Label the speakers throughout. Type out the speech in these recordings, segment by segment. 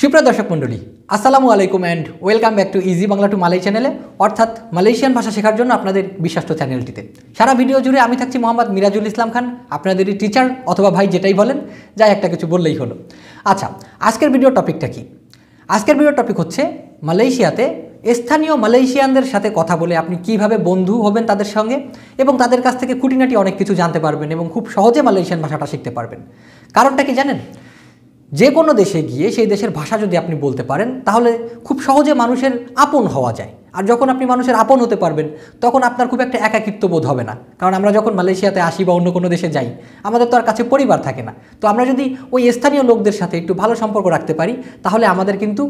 Speaker 1: সুপ্রিয় দর্শক মণ্ডলী, আসসালামু আলাইকুম and welcome back to easy Bangla to Malay চ্যানেলে অর্থাৎ মালয়েশিয়ান ভাষা শেখার জন্য আপনাদের বিশ্বস্ত চ্যানেলটিতে সারা ভিডিও জুড়ে আমি থাকছি মোহাম্মদ মিরাজুল ইসলাম খান, আপনাদেরই টিচার অথবা ভাই যেটাই বলেন যাই একটা কিছু বললেই হলো। আচ্ছা আজকের ভিডিও টপিকটা কি? আজকের ভিডিও টপিক হচ্ছে মালয়েশিয়াতে স্থানীয় মালয়েশিয়ানদের সাথে কথা বলে আপনি কীভাবে বন্ধু হবেন তাদের সঙ্গে এবং তাদের কাছ থেকে খুঁটিনাটি অনেক কিছু জানতে পারবেন এবং খুব সহজে মালয়েশিয়ান ভাষাটা শিখতে পারবেন। কারণটা কি জানেন? যে কোনো দেশে গিয়ে সেই দেশের ভাষা যদি আপনি বলতে পারেন, তাহলে খুব সহজে মানুষের আপন হওয়া যায়। আর যখন আপনি মানুষের আপন হতে পারবেন, তখন আপনার খুব একটা একাকিত্ব বোধ হবে না। কারণ আমরা যখন মালয়েশিয়াতে আসি বা অন্য কোনো দেশে যাই, আমাদের তো আর কাছে পরিবার থাকে না। তো আমরা যদি ওই স্থানীয় লোকদের সাথে একটু ভালো সম্পর্ক রাখতে পারি, তাহলে আমাদের কিন্তু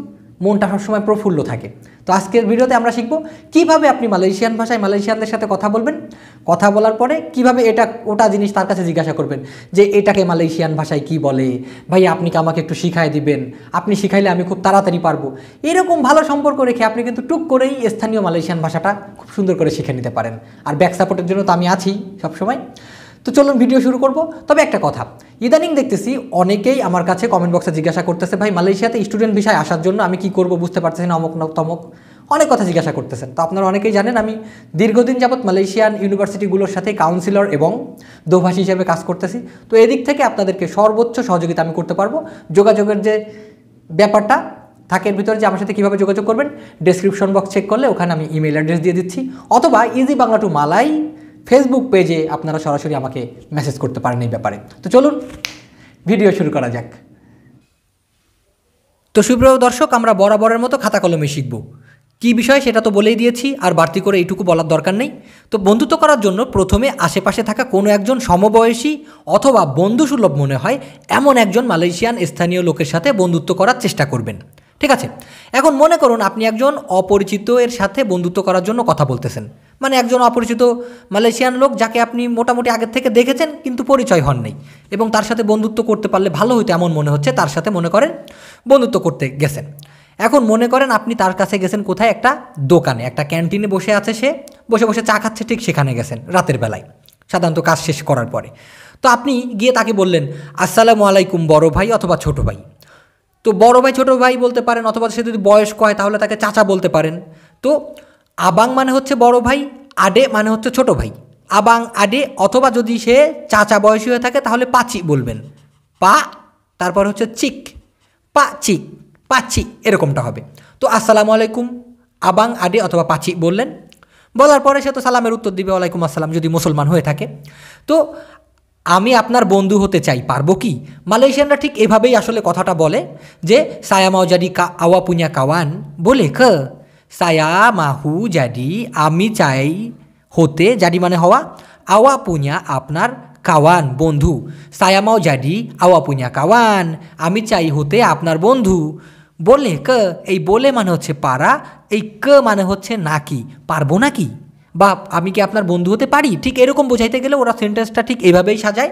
Speaker 1: মনটা সবসময় প্রফুল্ল থাকে। তো আজকের ভিডিওতে আমরা শিখব কীভাবে আপনি মালয়েশিয়ান ভাষায় মালয়েশিয়ানদের সাথে কথা বলবেন, কথা বলার পরে কীভাবে এটা, ওটা জিনিস তার কাছে জিজ্ঞাসা করবেন যে এটাকে মালয়েশিয়ান ভাষায় কি বলে, ভাই, আপনি কি আমাকে একটু শিখাই দিবেন? আপনি শিখাইলে আমি খুব তাড়াতাড়ি পারব। এরকম ভালো সম্পর্ক রেখে আপনি কিন্তু টুক করেই স্থানীয় মালয়েশিয়ান ভাষাটা খুব সুন্দর করে শিখে নিতে পারেন। আর ব্যাক সাপোর্টের জন্য তো আমি আছি সবসময়। তো চলুন ভিডিও শুরু করব। তবে একটা কথা, ইদানিং দেখতেছি অনেকেই আমার কাছে কমেন্ট বক্সে জিজ্ঞাসা করতেছে, ভাই, মালয়েশিয়াতে স্টুডেন্ট বিষয় আসার জন্য আমি কি করব বুঝতে পারতেছি না, অমক তমক। অনেক কথা জিজ্ঞাসা করতেছেন। তো আপনারা অনেকেই জানেন, আমি দীর্ঘদিন যাবৎ মালয়েশিয়ান ইউনিভার্সিটিগুলোর সাথে কাউন্সিলর এবং দোভাষী হিসেবে কাজ করতেছি। তো এদিক থেকে আপনাদেরকে সর্বোচ্চ সহযোগিতা আমি করতে পারব। যোগাযোগের যে ব্যাপারটা থাকের ভিতরে যে আমার সাথে কীভাবে যোগাযোগ করবেন ডেসক্রিপশন বক্স চেক করলে ওখানে আমি ইমেল অ্যাড্রেস দিয়ে দিচ্ছি। অথবা easy Bangla to Malay Facebook পেজে আপনারা সরাসরি আমাকে মেসেজ করতে পারেন এই ব্যাপারে। তো চলুন ভিডিও শুরু করা যাক। তো সুপ্রিয় দর্শক, আমরা বরাবরের মতো খাতা কলমে শিখব। কী বিষয় সেটা তো বলেই দিয়েছি, আর বাড়তি করে এইটুকু বলার দরকার নেই। তো বন্ধুত্ব করার জন্য প্রথমে আশেপাশে থাকা কোনো একজন সমবয়সী অথবা বন্ধুসুলভ মনে হয় এমন একজন মালয়েশিয়ান স্থানীয় লোকের সাথে বন্ধুত্ব করার চেষ্টা করবেন। ঠিক আছে? এখন মনে করুন আপনি একজন অপরিচিত এর সাথে বন্ধুত্ব করার জন্য কথা বলতেছেন। মানে একজন অপরিচিত মালয়েশিয়ান লোক যাকে আপনি মোটামুটি আগের থেকে দেখেছেন কিন্তু পরিচয় হন নেই এবং তার সাথে বন্ধুত্ব করতে পারলে ভালো হইতো এমন মনে হচ্ছে তার সাথে মনে করেন বন্ধুত্ব করতে গেছেন। এখন মনে করেন আপনি তার কাছে গেছেন কোথায়? একটা দোকানে, একটা ক্যান্টিনে বসে আছে সে, বসে বসে চা খাচ্ছে ঠিক সেখানে গেছেন রাতের বেলায়, সাধারণত কাজ শেষ করার পরে। তো আপনি গিয়ে তাকে বললেন, আসসালামু আলাইকুম বড় ভাই অথবা ছোট ভাই। তো বড় ভাই, ছোটো ভাই বলতে পারেন, অথবা সে যদি বয়স্ক হয়, তাহলে তাকে চাচা বলতে পারেন। তো আবাং মানে হচ্ছে বড় ভাই, আডে মানে হচ্ছে ছোট ভাই। আবাং, আডে অথবা যদি সে চাচা বয়সী হয়ে থাকে, তাহলে পাচি বলবেন। পা, তারপর হচ্ছে চিক। পা চিক পাচি এরকমটা হবে। তো আসসালামু আলাইকুম। আবাং, আডে অথবা পাচি বললেন। বলার পরে সে তো সালামের উত্তর দিবে, ওয়ালাইকুম আসসালাম, যদি মুসলমান হয়ে থাকে। তো আমি আপনার বন্ধু হতে চাই, পারব কি? মালয়েশিয়ানরা ঠিক এভাবেই আসলে কথাটা বলে যে, সায়া মাও জাদি কা আওয়া পুnya কাওয়ান বলে, খ, সায়া মাহু জাদি আমি চাই হতে জাদি মানে হওয়া, আওয়া পুnya আপনার কাওয়ান, বন্ধু। সায়া মাও জাদি আওয়া পুnya কাওয়ান, আমি চাই হতে আপনার বন্ধু। বলে, ক এই বলে মানে হচ্ছে পারা, এই ক মানে হচ্ছে নাকি, পারব নাকি? বা আমি কি আপনার বন্ধু হতে পারি? ঠিক এরকম বোঝাইতে গেলে ওরা সেন্টেন্সটা ঠিক এভাবেই সাজায়।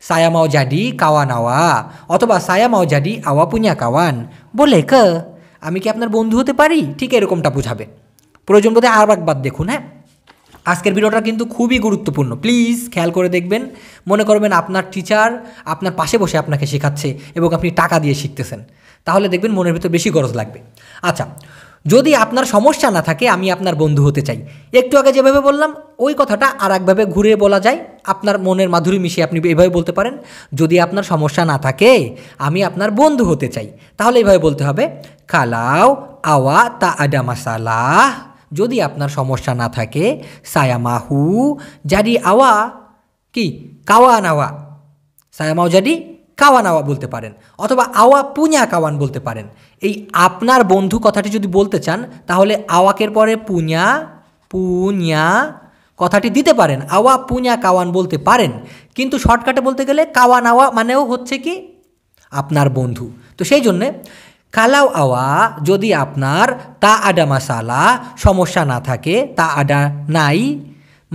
Speaker 1: সায়া মাও জাডি কাওয়ান আওয়া অথবা, সায়া মাও জাডি, আওয়া পুনিয়া কাওয়ান। বলে, ক, আমি কি আপনার বন্ধু হতে পারি? ঠিক এরকমটা বোঝাবে। প্রয়োজন বোধে আর একবার দেখুন হ্যাঁ? আজকের ভিডিওটা কিন্তু খুবই গুরুত্বপূর্ণ। প্লিজ খেয়াল করে দেখবেন। মনে করবেন আপনার টিচার আপনার পাশে বসে আপনাকে শেখাচ্ছে এবং আপনি টাকা দিয়ে শিখতেছেন। তাহলে দেখবেন মনের ভিতর বেশি গরজ লাগবে। আচ্ছা যদি আপনার সমস্যা না থাকে, আমি আপনার বন্ধু হতে চাই। একটু আগে যেভাবে বললাম, ওই কথাটা আর একভাবে ঘুরে বলা যায়। আপনার মনের মাধুরী মিশিয়ে আপনি এভাবে বলতে পারেন, যদি আপনার সমস্যা না থাকে, আমি আপনার বন্ধু হতে চাই। তাহলে এইভাবে বলতে হবে, কালাও আওয়া তা আডা মাসালা যদি আপনার সমস্যা না থাকে, সায়ামাহু জাডি আওয়া। কি? কাওয়া নাওয়া সায়ামাও জাডি কাওয়ান আওয়া বলতে পারেন, অথবা আওয়া পুñা কাওয়ান বলতে পারেন। এই আপনার বন্ধু কথাটি যদি বলতে চান, তাহলে আওয়াকের পরে পুñা পুñা কথাটি দিতে পারেন। আওয়া পুñা কাওয়ান বলতে পারেন, কিন্তু শর্টকাটে বলতে গেলে কাওয়ান আওয়া মানেও হচ্ছে কি? আপনার বন্ধু। তো সেই জন্যে কালাও আওয়া যদি আপনার তা আডা মাসালা সমস্যা না থাকে, তা আডা নাই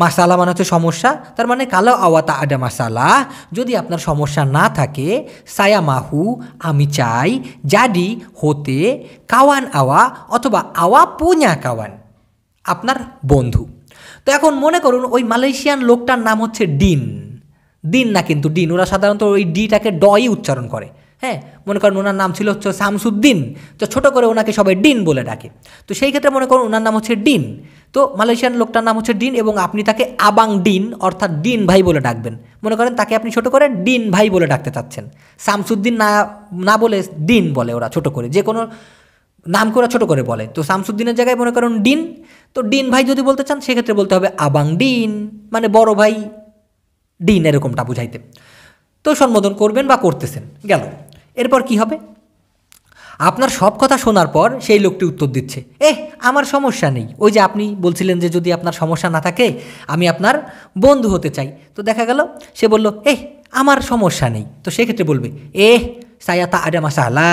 Speaker 1: মাসালা মানে হচ্ছে সমস্যা, তার মানে কালো আওয়া তা আডা মাসালা। যদি আপনার সমস্যা না থাকে, সায়া মাহু, আমি চাই, জাডি, হতে, কাওয়ান আওয়া অথবা আওয়া পুñা কাওয়ান, আপনার বন্ধু। তো এখন মনে করুন ওই মালয়েশিয়ান লোকটার নাম হচ্ছে ডিন। দিন না কিন্তু ডিন, ওরা সাধারণত ওই ডিটাকে ডই উচ্চারণ করে। হ্যাঁ মনে করেন ওনার নাম ছিল হচ্ছে শামসুদ্দিন, তো ছোট করে ওনাকে সবাই ডিন বলে ডাকে। তো সেই ক্ষেত্রে মনে করুন ওনার নাম হচ্ছে ডিন। তো মালয়েশিয়ান লোকটার নাম হচ্ছে ডিন এবং আপনি তাকে আবাং ডিন অর্থাৎ ডিন ভাই বলে ডাকবেন। মনে করেন তাকে আপনি ছোট করে ডিন ভাই বলে ডাকতে চাচ্ছেন। শামসুদ্দিন না না বলে ডিন বলে ওরা ছোট করে, যে কোনো নাম করে ছোট করে বলে। তো শামসুদ্দিনের জায়গায় মনে করুন ডিন, তো ডিন ভাই যদি বলতে চান সেক্ষেত্রে বলতে হবে আবাং ডিন মানে বড় ভাই ডিন এরকমটা বুঝাইতে। তো সম্বোধন করবেন বা করতেছেন, গেল। এরপর কি হবে? আপনার সব কথা শোনার পর সেই লোকটি উত্তর দিচ্ছে, এহ, আমার সমস্যা নেই। ওই যে আপনি বলছিলেন যে যদি আপনার সমস্যা না থাকে, আমি আপনার বন্ধু হতে চাই। তো দেখা গেল, সে বলল, এহ, আমার সমস্যা নেই। তো সেক্ষেত্রে বলবে, এহ, সায়াতা আডা মাসালা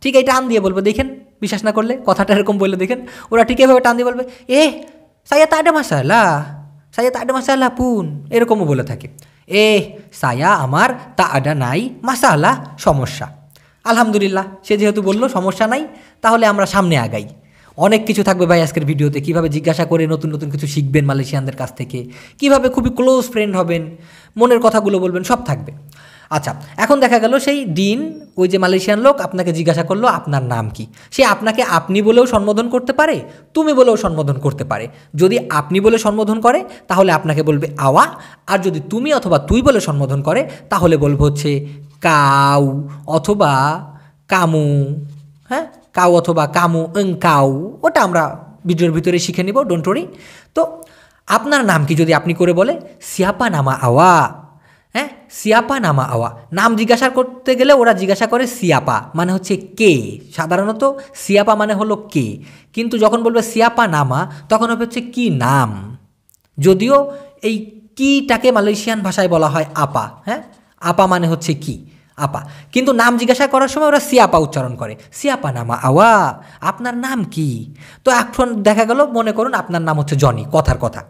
Speaker 1: ঠিক এই টান দিয়ে বলবে, দেখেন, বিশ্বাস না করলে কথাটা এরকম বললে দেখেন। ওরা ঠিক এভাবে টান দিয়ে বলবে এ সায়াতা আডা মাসালা সায়াতা আডা মাসালা পুন, এরকমও বলে থাকে। এ সায়া আমার, তা আডা নাই, মাসালা, সমস্যা। আলহামদুলিল্লাহ, সে যেহেতু বলল, সমস্যা নাই, তাহলে আমরা সামনে আগাই। অনেক কিছু থাকবে ভাই আজকের ভিডিওতে, কীভাবে জিজ্ঞাসা করে, নতুন নতুন কিছু শিখবেন মালয়েশিয়ানদের কাছ থেকে? কীভাবে খুবই ক্লোজ ফ্রেন্ড হবেন? মনের কথাগুলো বলবেন, সব থাকবে। আচ্ছা এখন দেখা গেল সেই ডিন, ওই যে মালয়েশিয়ান লোক আপনাকে জিজ্ঞাসা করল আপনার নাম কি? সে আপনাকে আপনি বলেও সম্বোধন করতে পারে, তুমি বলেও সম্বোধন করতে পারে। যদি আপনি বলে সম্বোধন করে, তাহলে আপনাকে বলবে আওয়া, আর যদি তুমি অথবা তুই বলে সম্বোধন করে, তাহলে বলব হচ্ছে কাউ অথবা কামু হ্যাঁ? কাউ অথবা কামু এং কাউ, ওটা আমরা ভিডিওর ভিতরে শিখে নিব ডোন্ট ওরি তো আপনার নাম কি যদি আপনি করে বলে? সিয়াপা নামা আওয়া। হ্যাঁ? সিয়াপা নামা আওয়া। নাম জিজ্ঞাসা করতে গেলে ওরা জিজ্ঞাসা করে সিয়াপা মানে হচ্ছে কে? সাধারণত সিয়াপা মানে হলো কে? কিন্তু যখন বলবে সিয়াপা নামা, তখন হবে হচ্ছে কি নাম? যদিও এই কিটাকে মালয়েশিয়ান ভাষায় বলা হয় আপা হ্যাঁ? আপা মানে হচ্ছে কি? আপা। কিন্তু নাম জিজ্ঞাসা করার সময় ওরা সিয়াপা উচ্চারণ করে। সিয়াপা নামা আওয়া। আপনার নাম কি? তো এখন দেখা গেল, মনে করুন আপনার নাম হচ্ছে জনি, কথার কথা।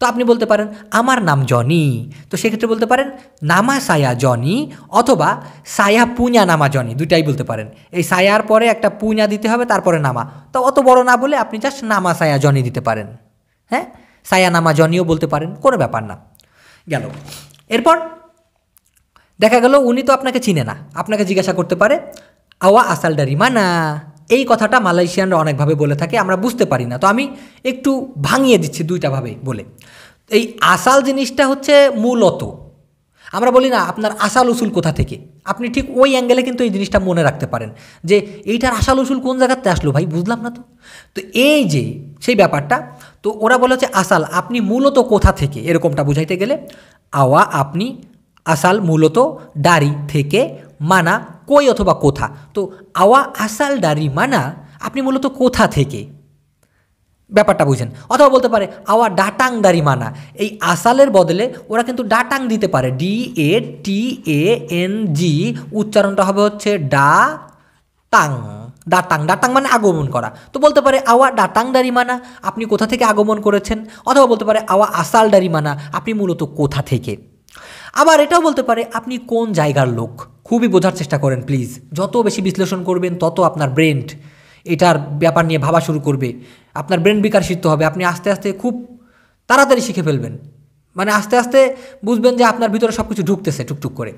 Speaker 1: তো আপনি বলতে পারেন, আমার নাম জনি। তো সেক্ষেত্রে বলতে পারেন, নামা সায়া জনি অথবা, সায়া পুñা নামা জনি দুইটাই বলতে পারেন। এই সায়ার পরে একটা পুñা দিতে হবে, তারপরে নামা। তো অত বড় না বলে আপনি জাস্ট নামা সায়া জনি দিতে পারেন। হ্যাঁ? সায়া নামা জনিও বলতে পারেন, কোনো ব্যাপার না। গেল। এরপর দেখা গেল, উনি তো আপনাকে চিনে না। আপনাকে জিজ্ঞাসা করতে পারে, আওয়া আসালডারি মানা এই কথাটা মালয়েশিয়ানরা অনেকভাবে বলে থাকে, আমরা বুঝতে পারি না। তো আমি একটু ভাঙিয়ে দিচ্ছি দুইটাভাবে বলে। এই আসাল জিনিসটা হচ্ছে মূলত। আমরা বলি না, আপনার আসাল উসুল কোথা থেকে? আপনি ঠিক ওই অ্যাঙ্গেলে কিন্তু এই জিনিসটা মনে রাখতে পারেন যে, এইটার আসাল উসুল কোন জায়গাতে আসলো ভাই? বুঝলাম না তো। তো এই যে, সেই ব্যাপারটা, তো ওরা বলে হচ্ছে আসাল, আপনি মূলত কোথা থেকে? এরকমটা বুঝাইতে গেলে, আওয়া আপনি আসাল মূলত দাড়ি থেকে মানা কই অথবা কোথা? তো আওয়া আসাল দাড়ি মানা, আপনি মূলত কোথা থেকে? ব্যাপারটা বুঝেন। অথবা বলতে পারে, আওয়া ডাটাং দাড়ি মানা। এই আসালের বদলে ওরা কিন্তু ডাটাং দিতে পারে। D A T A N G উচ্চারণটা হবে হচ্ছে ডা টাং ডাটাং ডাটাং মানে আগমন করা। তো বলতে পারে, আওয়া ডাটাং মানা, আপনি কোথা থেকে আগমন করেছেন? অথবা বলতে পারে, আওয়া আসাল মানা, আপনি মূলত কোথা থেকে? আবার এটাও বলতে পারে, আপনি কোন জায়গার লোক? খুবই বোঝার চেষ্টা করেন প্লিজ যত বেশি বিশ্লেষণ করবেন, তত আপনার ব্রেন এটার ব্যাপার নিয়ে ভাবা শুরু করবে। আপনার ব্রেন বিকাশিত হবে। আপনি আস্তে আস্তে খুব তাড়াতাড়ি শিখে ফেলবেন। মানে আস্তে আস্তে বুঝবেন যে আপনার ভিতরে সব কিছু ঢুকতেছে টুকটুক করে।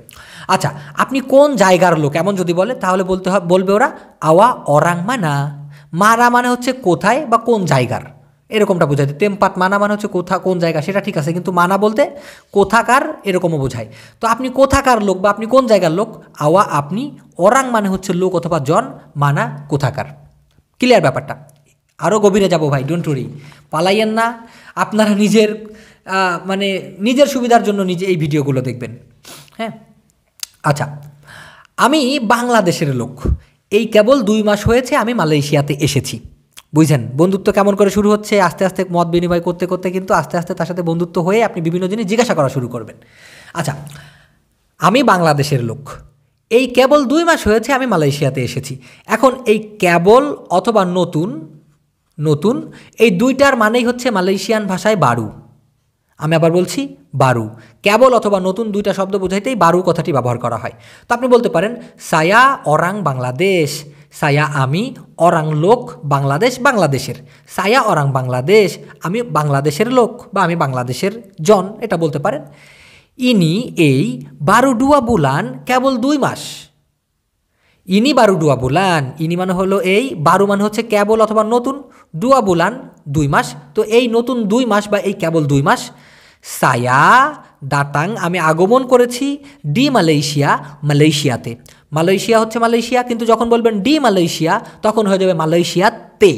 Speaker 1: আচ্ছা আপনি কোন জায়গার লোক? এমন যদি বলে, তাহলে বলতে হবে বলবে ওরা, আওয়া অরাং মানা। মারা মানে হচ্ছে কোথায় বা কোন জায়গার? এরকমটা বোঝায়। তেমপাত মানা মানে হচ্ছে কোথা, কোন জায়গা, সেটা ঠিক আছে, কিন্তু মানা বলতে কোথাকার এরকমও বোঝায়। তো আপনি কোথাকার লোক বা আপনি কোন জায়গার লোক, আওয়া আপনি অরাং মানে হচ্ছে লোক অথবা জন, মানা কোথাকার। ক্লিয়ার ব্যাপারটা? আরও গভীরে যাব ভাই ডোন্ট ওরি পালাইয়েন না, আপনারা নিজের মানে নিজের সুবিধার জন্য নিজে এই ভিডিওগুলো দেখবেন। হ্যাঁ? আচ্ছা আমি বাংলাদেশের লোক। এই কেবল দুই মাস হয়েছে আমি মালয়েশিয়াতে এসেছি। বুঝছেন বন্ধুত্ব কেমন করে শুরু হচ্ছে, আস্তে আস্তে মত বিনিময় করতে করতে কিন্তু আস্তে আস্তে তার সাথে বন্ধুত্ব হয়ে আপনি বিভিন্ন জিনিস জিজ্ঞাসা করা শুরু করবেন। আচ্ছা আমি বাংলাদেশের লোক। এই কেবল দুই মাস হয়েছে আমি মালয়েশিয়াতে এসেছি। এখন এই কেবল অথবা নতুন নতুন, এই দুইটার মানেই হচ্ছে মালয়েশিয়ান ভাষায় বারু। আমি আবার বলছি বারু। কেবল অথবা নতুন দুইটা শব্দ বোঝাইতেই বারু কথাটি ব্যবহার করা হয়। তো আপনি বলতে পারেন, সায়া, অরাং বাংলাদেশ। সায়া আমি অরাং লোক বাংলাদেশ বাংলাদেশের সায়া অরাং বাংলাদেশ আমি বাংলাদেশের লোক বা আমি বাংলাদেশের জন, এটা বলতে পারেন। ইনি এই বারুডুয়া বুলান কেবল দুই মাস। ইনি বারু ডুয়া বুলান, ইনি মানে হলো এই বারু মানে হচ্ছে কেবল অথবা নতুন। ডুয়া বুলান দুই মাস, তো এই নতুন দুই মাস বা এই কেবল দুই মাস, সায়া দাতাং আমি আগমন করেছি ডি মালয়েশিয়া, মালয়েশিয়াতে। মালয়েশিয়া হচ্ছে মালয়েশিয়া, কিন্তু যখন বলবেন ডি মালয়েশিয়া, তখন হয়ে যাবে মালয়েশিয়াতে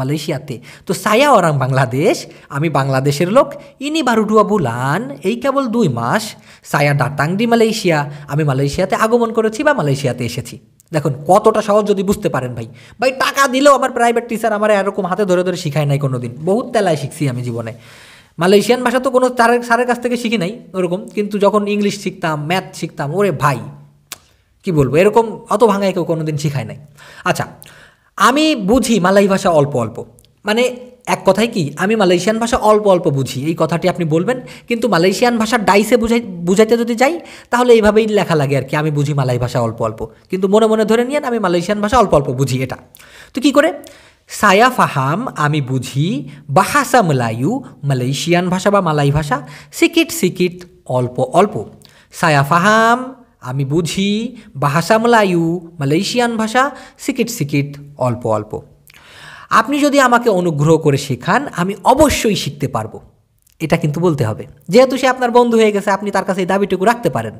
Speaker 1: মালয়েশিয়াতে। তো সায়া ওরাং বাংলাদেশ, আমি বাংলাদেশের লোক, ইনি বারুডুয়া বুলান, এই কেবল দুই মাস, সায়া ডাটাং ডি মালয়েশিয়া, আমি মালয়েশিয়াতে আগমন করেছি বা মালয়েশিয়াতে এসেছি। দেখুন, কতটা সহজ যদি বুঝতে পারেন ভাই। ভাই, টাকা দিলেও আমার প্রাইভেট টিচার আমার এরকম হাতে ধরে ধরে শিখায় নাই কোনো দিন বহুত তেলায় শিখছি আমি জীবনে। মালয়েশিয়ান ভাষা তো কোনো স্যারের কাছ থেকে শিখি নাই, ওরকম। কিন্তু যখন ইংলিশ শিখতাম ম্যাথ শিখতাম, ওরে ভাই কি বলব? এরকম অত ভাঙায় কেউ কোনো দিন শিখায় নাই। আচ্ছা আমি বুঝি মালাই ভাষা অল্প অল্প। মানে এক কথায় কি, আমি মালয়েশিয়ান ভাষা অল্প অল্প বুঝি, এই কথাটি আপনি বলবেন। কিন্তু মালয়েশিয়ান ভাষা ডাইসে বুঝাই, বুঝাইতে যদি যাই, তাহলে এইভাবেই লেখা লাগে আর কি, আমি বুঝি মালাই ভাষা অল্প অল্প। কিন্তু মনে মনে ধরে নিয়েন, আমি মালয়েশিয়ান ভাষা অল্প অল্প বুঝি এটা। তো কি করে? সায়া ফাহাম, আমি বুঝি বাহাসা মালায়ু, মালয়েশিয়ান ভাষা বা মালাই ভাষা, সিকিট সিকিট, অল্প অল্প। সায়া ফাহাম আমি বুঝি বাহাসা মালায়ু, মালয়েশিয়ান ভাষা, সিকিট সিকিট, অল্প অল্প। আপনি যদি আমাকে অনুগ্রহ করে শেখান, আমি অবশ্যই শিখতে পারব। এটা কিন্তু বলতে হবে। যেহেতু সে আপনার বন্ধু হয়ে গেছে, আপনি তার কাছে এই দাবিটুকু রাখতে পারেন।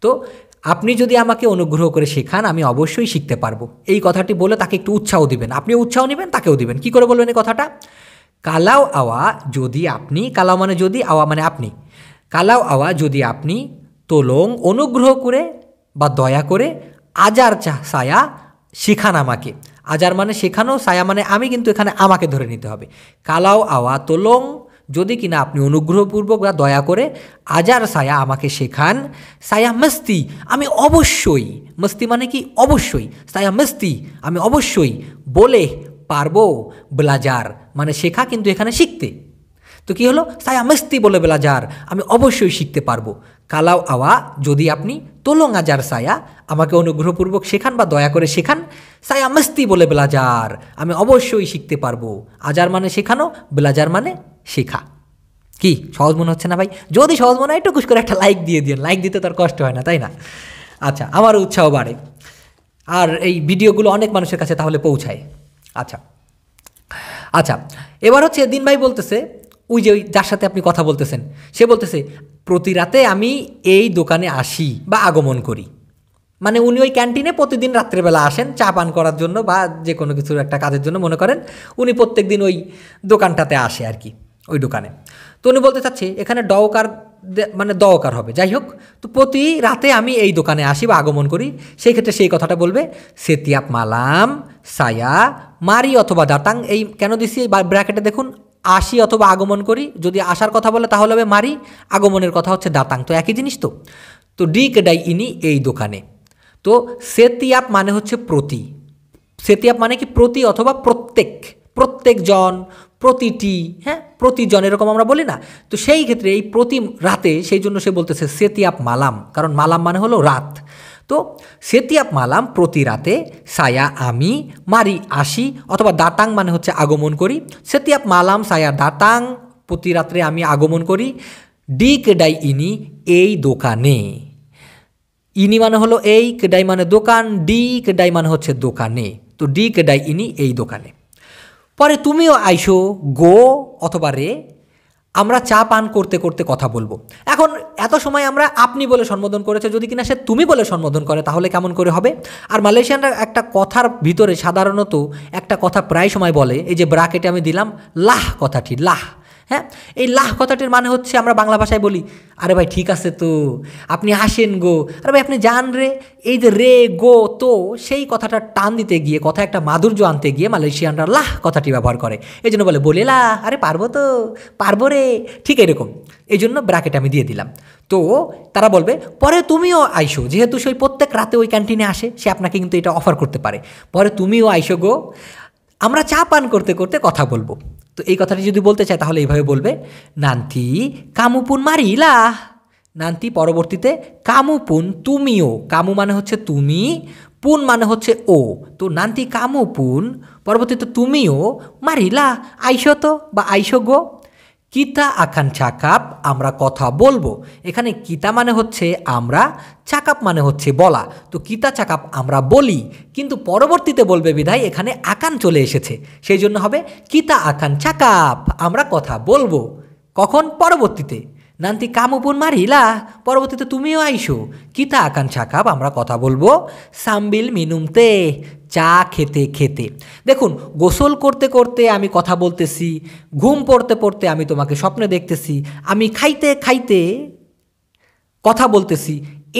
Speaker 1: তো আপনি যদি আমাকে অনুগ্রহ করে শেখান, আমি অবশ্যই শিখতে পারব। এই কথাটি বলে তাকে একটু উৎসাহ দিবেন। আপনিও উৎসাহ নেবেন, তাকেও দিবেন। কি করে বলবেন এই কথাটা? কালাও আওয়া যদি আপনি, কালাও মানে যদি, আওয়া মানে আপনি। কালাও আওয়া যদি আপনি তোলং অনুগ্রহ করে বা দয়া করে আজার সায়া শেখান আমাকে। আজার মানে শেখানো, সায়া মানে আমি কিন্তু এখানে আমাকে ধরে নিতে হবে। কালাও আওয়া তোলং, যদি কিনা আপনি অনুগ্রহপূর্বক বা দয়া করে আজার, সায়া আমাকে শেখান। সায়া মস্তি, আমি অবশ্যই, মস্তি মানে কি? অবশ্যই। সায়া মস্তি, আমি অবশ্যই বলে পারব। ব্লাজার মানে শেখা কিন্তু এখানে শিখতে। তো কি হলো? সায়া মস্তি বলে যার আমি অবশ্যই শিখতে পারব। কালাও আওয়া, যদি আপনি তোলং আজার সায়া, আমাকে অনুগ্রহপূর্বক শেখান বা দয়া করে শেখান। সায়া মস্তি বলে ব্লাজার, আমি অবশ্যই শিখতে পারব। আজার মানে শেখানো, ব্লাজার মানে শেখা। কি, সহজ মনে হচ্ছে না ভাই? যদি সহজ মনে হয়, একটু কুশ করে একটা লাইক দিয়ে দিন লাইক দিতে তার কষ্ট হয় না, তাই না? আচ্ছা আমার উৎসাহ বাড়ে। আর এই ভিডিওগুলো অনেক মানুষের কাছে তাহলে পৌঁছায়। আচ্ছা আচ্ছা এবার হচ্ছে দিন ভাই বলতেছে ওই যে ওই যার সাথে আপনি কথা বলতেছেন, সে বলতেছে, প্রতি রাতে আমি এই দোকানে আসি বা আগমন করি। মানে উনি ওই ক্যান্টিনে প্রতিদিন রাত্রেবেলা আসেন, চা পান করার জন্য বা যে কোনো কিছুর একটা কাজের জন্য মনে করেন, উনি প্রত্যেক দিন ওই দোকানটাতে আসে আর কি, ওই দোকানে। তো উনি বলতে চাচ্ছে, এখানে ডওকার মানে দওকার হবে। যাই হোক, তো প্রতি রাতে আমি এই দোকানে আসি বা আগমন করি, সেই ক্ষেত্রে সেই কথাটা বলবে, সেতিয়াপ মালাম সায়া মারি অথবা দাতাং, এই কেন দিছি? এই ব্র্যাকেটে দেখুন আসি অথবা আগমন করি, যদি আসার কথা বলে তাহলে হবে মারি, আগমনের কথা হচ্ছে দাতাং। তো একই জিনিস তো। তো ডি কেডাই ইনি এই দোকানে। তো সেতিয়াপ মানে হচ্ছে প্রতি। সেতিয়াপ মানে কি প্রতি অথবা প্রত্যেক, প্রত্যেকজন, প্রতিটি হ্যাঁ প্রতিজন এরকম আমরা বলি না। তো সেই ক্ষেত্রে এই প্রতি রাতে সেই জন্য সে বলতেছে সেতিয়াপ মালাম। কারণ মালাম মানে হলো রাত। তো সেতিয়াপ মালাম প্রতি রাতে সায়া আমি, মারি আসি অথবা দাতাং মানে হচ্ছে আগমন করি। সেতিয়াপ মালাম সায়া দাতাং প্রতি রাত্রে আমি আগমন করি। ডি কেডাই ইনি, এই দোকানে। ইনি মানে হলো এই কেডাই মানে দোকান ডি কেডাই মানে হচ্ছে দোকানে। তো ডি কেডাই ইনি, এই দোকানে। পরে তুমিও আইসো গো অথবা রে আমরা চা পান করতে করতে কথা বলব। এখন এত সময় আমরা আপনি বলে সম্বোধন করেছে, যদি কিনা সে তুমি বলে সম্বোধন করে, তাহলে কেমন করে হবে? আর মালয়েশিয়ানরা একটা কথার ভিতরে সাধারণত একটা কথা প্রায় সময় বলে, এই যে ব্রাকেটে আমি দিলাম, লাহ কথাটি, লাহ। হ্যাঁ? এই লাহ কথাটির মানে হচ্ছে আমরা বাংলা ভাষায় বলি, আরে ভাই ঠিক আছে তো, আপনি আসেন গো। আরে ভাই, আপনি যান রে। এই যে রে, গো, তো, সেই কথাটা টান দিতে গিয়ে কথা একটা মাধুর্য আনতে গিয়ে মালয়েশিয়ানরা লাহ কথাটি ব্যবহার করে। এই জন্য বলে বলে লাহ, আরে পারব তো, পারব রে। ঠিক এরকম। এই জন্য ব্র্যাকেট আমি দিয়ে দিলাম। তো, তারা বলবে, পরে তুমিও আইসো, যেহেতু সেই প্রত্যেক রাতে ওই ক্যান্টিনে আসে, সে আপনাকে কিন্তু এটা অফার করতে পারে। পরে তুমিও আইসো গো। আমরা চা পান করতে করতে কথা বলব। তো এই কথাটি যদি বলতে চায় তাহলে এইভাবে বলবে, নান্তি কামুপুন মারিলা। নান্তি পরবর্তীতে, কামুপুন তুমিও। কামু মানে হচ্ছে তুমি, পুন মানে হচ্ছে ও। তো নান্তি কামুপুন, পরবর্তীতে তুমিও মারিলা। আইসো তো, বা আইসো গো। কিতা আখান চাকাপ, আমরা কথা বলব। এখানে কিতা মানে হচ্ছে আমরা, চাকাপ মানে হচ্ছে বলা। তো কিতা চাকাপ আমরা বলি, কিন্তু পরবর্তীতে বলবে বিধায় এখানে আকান চলে এসেছে। সেই জন্য হবে কিতা আখান চাকাপ, আমরা কথা বলব। কখন? পরবর্তীতে। নান্তি কামুপুন মারিলা, পরবর্তীতে তুমিও আইসো। কিতা আকান চাকাপ আমরা কথা বলব। সাম্বিল মিনুমতে, চা খেতে খেতে। দেখুন, গোসল করতে করতে আমি কথা বলতেছি, ঘুম পড়তে পড়তে আমি তোমাকে স্বপ্নে দেখতেছি, আমি খাইতে খাইতে কথা বলতেছি।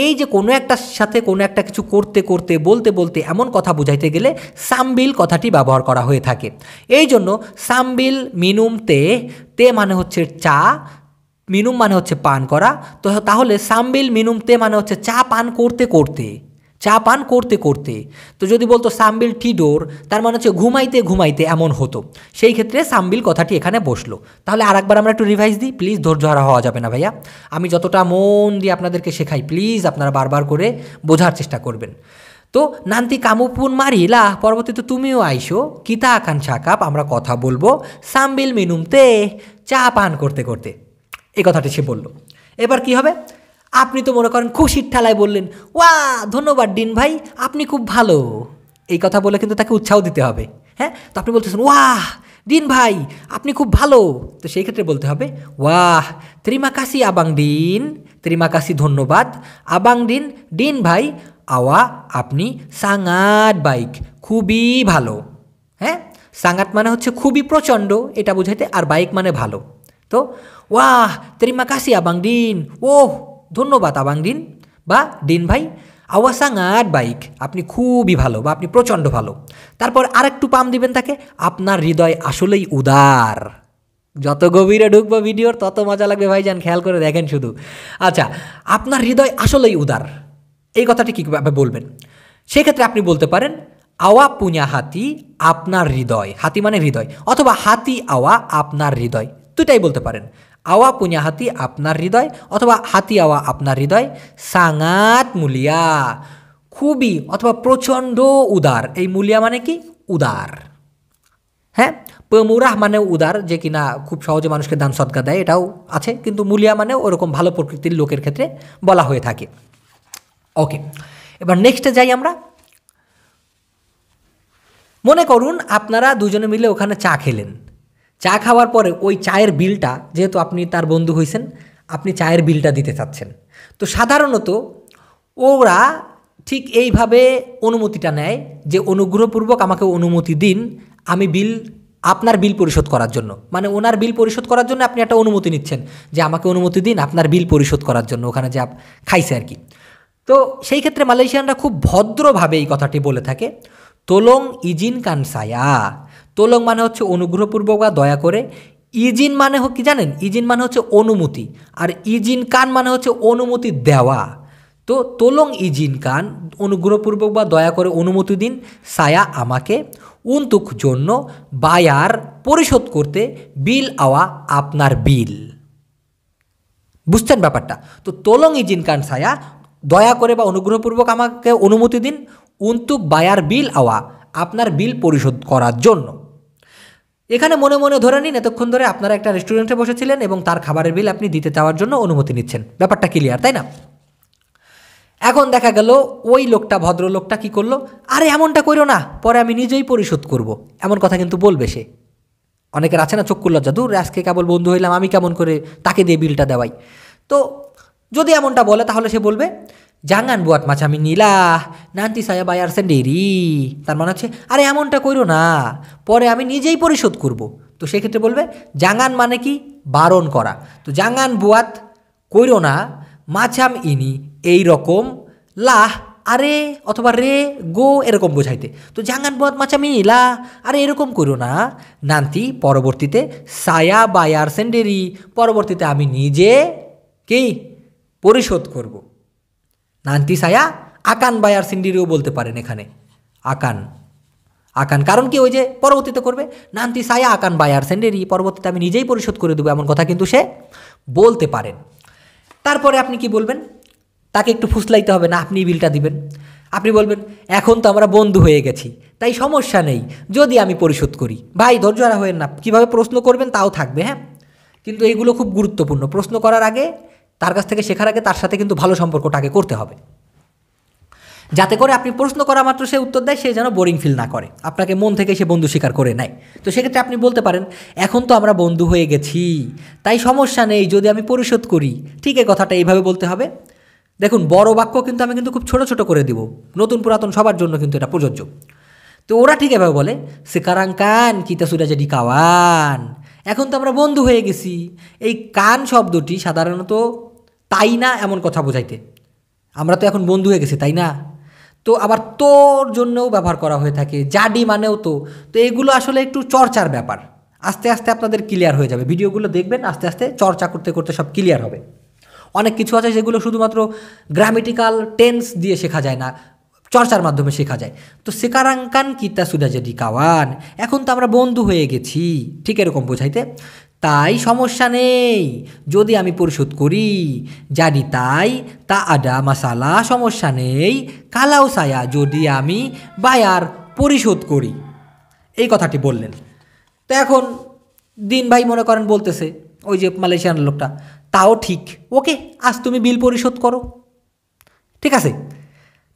Speaker 1: এই যে কোনো একটার সাথে কোনো একটা কিছু করতে করতে, বলতে বলতে এমন কথা বুঝাইতে গেলে সামবিল কথাটি ব্যবহার করা হয়ে থাকে। এই জন্য সামবিল মিনুম তে তে মানে হচ্ছে চা মিনুম মানে হচ্ছে পান করা। তো তাহলে সামবিল মিনুম তে মানে হচ্ছে চা পান করতে করতে, চা পান করতে করতে। তো যদি বলতো সাম্বিল টিডোর তার মানে হচ্ছে ঘুমাইতে ঘুমাইতে এমন হতো। সেই ক্ষেত্রে সাম্বিল কথাটি এখানে বসল। তাহলে আরেকবার আমরা একটু রিভাইজ দিই। প্লিজ ধৈর্য হারা হওয়া যাবে না ভাইয়া। আমি যতটা মন দিয়ে আপনাদেরকে শেখাই প্লিজ আপনারা বারবার করে বোঝার চেষ্টা করবেন। তো নান্তি কামুপুন মারিলা পরবর্তীতে তুমিও আইসো। কিতা আকান কাপ আমরা কথা বলব সাম্বিল মিনুমতে, চা পান করতে করতে। এই কথাটি সে বলল। এবার কি হবে? আপনি তো মনে করেন খুশির ঠেলায় বললেন, ওয়া, ধন্যবাদ ডিন ভাই, আপনি খুব ভালো। এই কথা বলে কিন্তু তাকে উৎসাহ দিতে হবে। হ্যাঁ? তো আপনি বলতেছেন, ওয়াহ দিন ভাই, আপনি খুব ভালো। তো সেই ক্ষেত্রে বলতে হবে, ওয়াহ, ত্রিমাকাশি আবাং দিন ত্রিমাকাশি ধন্যবাদ। আবাং দিন দিন ভাই, আওয়া, আপনি সাঙাট বাইক, খুবই ভালো। হ্যাঁ? সাঙাট মানে হচ্ছে খুবই প্রচণ্ড, এটা বুঝাইতে আর বাইক মানে ভালো। তো, ওয়াহ ত্রিমাকাশি আবাং দিন ওহ ধন্যবাদ আবাং দিন বা দিন ভাই আওয়া সাঙাট বাইক আপনি খুবই ভালো বা আপনি প্রচণ্ড ভালো। তারপর আরেকটু পাম দিবেন তাকে, আপনার হৃদয় আসলেই উদার। যত গভীরে ঢুকবো ভিডিওর, তত মজা লাগবে ভাই ভাইজান, খেয়াল করে দেখেন শুধু। আচ্ছা আপনার হৃদয় আসলেই উদার। এই কথাটি কীভাবে বলবেন? সেক্ষেত্রে আপনি বলতে পারেন, আওয়া পুñা হাতি, আপনার হৃদয়। হাতি মানে হৃদয়, অথবা হাতি আওয়া, আপনার হৃদয়। দুটাই বলতে পারেন। আওয়া পুñা হাতি আপনার হৃদয় অথবা হাতি আওয়া আপনার হৃদয়। সাঙাত মুলিয়া। খুবই অথবা প্রচণ্ড উদার। এই মুলিয়া মানে কি? উদার। হ্যাঁ? পেমুরাহ মানে উদার, যে কিনা খুব সহজে মানুষকে দান সৎকা দেয়, এটাও আছে। কিন্তু মুলিয়া মানে ওরকম ভালো প্রকৃতির লোকের ক্ষেত্রে বলা হয়ে থাকে। ওকে, এবার নেক্সটে যাই আমরা। মনে করুন আপনারা দুজনে মিলে ওখানে চা খেলেন। চা খাওয়ার পরে ওই চায়ের বিলটা, যেহেতু আপনি তার বন্ধু হয়েছেন আপনি চায়ের বিলটা দিতে চাচ্ছেন। তো সাধারণত ওরা ঠিক এইভাবে অনুমতিটা নেয় যে অনুগ্রহপূর্বক আমাকে অনুমতি দিন আমি বিল, আপনার বিল পরিশোধ করার জন্য। মানে ওনার বিল পরিশোধ করার জন্য আপনি একটা অনুমতি নিচ্ছেন যে আমাকে অনুমতি দিন, আপনার বিল পরিশোধ করার জন্য ওখানে যে খাইছে আর কি। তো সেই ক্ষেত্রে মালয়েশিয়ানরা খুব ভদ্রভাবে এই কথাটি বলে থাকে, তোলং ইজিন কানসায়া তোলং মানে হচ্ছে অনুগ্রহপূর্বক বা দয়া করে। ইজিন মানে কি জানেন? ইজিন মানে হচ্ছে অনুমতি। আর ইজিন কান মানে হচ্ছে অনুমতি দেওয়া। তো তোলং ইজিন কান, অনুগ্রহপূর্বক বা দয়া করে অনুমতি দিন, সায়া আমাকে উন্তুক জন্য বায়ার পরিশোধ করতে বিল আওয়া আপনার বিল। বুঝছেন ব্যাপারটা? তো তোলং ইজিন কান, সায়া দয়া করে বা অনুগ্রহপূর্বক আমাকে অনুমতি দিন, উন্তুক বায়ার বিল আওয়া আপনার বিল পরিশোধ করার জন্য। এখানে মনে মনে ধরে নিন, এতক্ষণ ধরে আপনারা একটা রেস্টুরেন্টে বসেছিলেন এবং তার খাবারের বিল আপনি দিতে চাওয়ার জন্য অনুমতি নিচ্ছেন। ব্যাপারটা ক্লিয়ার তাই না? এখন দেখা গেল, ওই লোকটা, ভদ্রলোকটা কি করল? আরে, এমনটা করো না, পরে আমি নিজেই পরিশোধ করব। এমন কথা কিন্তু বলবে সে। অনেকের আছে না চক্ষু লজ্জা দূর আজকে কেবল বন্ধু হইলাম, আমি কেমন করে তাকে দিয়ে বিলটা দেওয়াই? তো যদি এমনটা বলে, তাহলে সে বলবে জাঙ্গান বুয়াত মাছ আমি নীলা নান্তি সায়া বায়ার সেন্ডেরি তার মানে হচ্ছে, আরে, এমনটা করো না। পরে আমি নিজেই পরিশোধ করব। তো সেক্ষেত্রে বলবে, জাঙ্গান মানে কি? বারণ করা। তো জাঙ্গান বুয়াত কইরো না। মাছাম ইনি এই রকম। লাহ, আরে, অথবা রে, গো, এরকম বোঝাইতে। তো জাঙ্গান মাছাম ইনি লা আরে, এরকম করো না। নান্তি, পরবর্তীতে সায়া বায়ার সেন্ডেরি। পরবর্তীতে আমি নিজে কি? পরিশোধ করব। নান্তি সায়া আকান বায়ার সিন্ডিরিও বলতে পারেন এখানে, আকান। আকান কারণ কি? ওই যে পরবর্তীতে করবে, নান্তি সায়া আকান বায়ার সেন্ডেরি পরবর্তীতে আমি নিজেই পরিশোধ করে দেবো, এমন কথা কিন্তু সে বলতে পারেন। তারপরে আপনি কি বলবেন? তাকে একটু ফুসলাইতে হবে না আপনি বিলটা দিবেন। আপনি বলবেন, এখন তো আমরা বন্ধু হয়ে গেছি, তাই সমস্যা নেই, যদি আমি পরিশোধ করি। ভাই, ধৈর্য হারা হয়ে না, কীভাবে প্রশ্ন করবেন তাও থাকবে হ্যাঁ? কিন্তু এইগুলো খুব গুরুত্বপূর্ণ। প্রশ্ন করার আগে তার কাছ থেকে শেখার আগে তার সাথে কিন্তু ভালো সম্পর্কটাকে করতে হবে। যাতে করে আপনি প্রশ্ন করা মাত্র সে উত্তর দেয়, সে যেন বোরিং ফিল না করে। আপনাকে মন থেকে সে বন্ধু স্বীকার করে নেয়। তো সেক্ষেত্রে আপনি বলতে পারেন, এখন তো আমরা বন্ধু হয়ে গেছি, তাই সমস্যা নেই, যদি আমি পরিশোধ করি, ঠিক এই কথাটা এইভাবে বলতে হবে? দেখুন, বড় বাক্য কিন্তু আমি কিন্তু খুব ছোট ছোট করে দিব। নতুন পুরাতন সবার জন্য কিন্তু এটা প্রযোজ্য। তো ওরা ঠিক এভাবে বলে, সেকারাং কান, কিতা সুরাজে কাওয়ান। এখন তো আমরা বন্ধু হয়ে গেছি। এই কান শব্দটি সাধারণত তাই না এমন কথা বোঝাইতে। আমরা তো এখন বন্ধু হয়ে গেছি, তাই না? তো আবার তোর জন্যও ব্যবহার করা হয়ে থাকে, জাডি মানেও তো। তো এগুলো আসলে একটু চর্চার ব্যাপার। আস্তে আস্তে আপনাদের ক্লিয়ার হয়ে যাবে। ভিডিওগুলো দেখবেন, আস্তে আস্তে চর্চা করতে করতে সব ক্লিয়ার হবে। অনেক কিছু আছে যেগুলো শুধুমাত্র গ্রামেটিক্যাল টেন্স দিয়ে শেখা যায় না। চর্চার মাধ্যমে শেখা যায়। তো সেকারাঙ্কান কিতা সুদাজেডি কাওয়ান, এখন তো আমরা বন্ধু হয়ে গেছি, ঠিক এরকম বোঝাইতে? তাই সমস্যা নেই, যদি আমি পরিশোধ করি, জানি তাই, তা আডা মাসালা সমস্যা নেই, কালাও সায়া যদি আমি বায়ার পরিশোধ করি। এই কথাটি বললেন। তো এখন দিন ভাই মনে করেন বলতেছে, ওই যে মালয়েশিয়ান লোকটা, তাও ঠিক, ওকে, আজ তুমি বিল পরিশোধ করো। ঠিক আছে?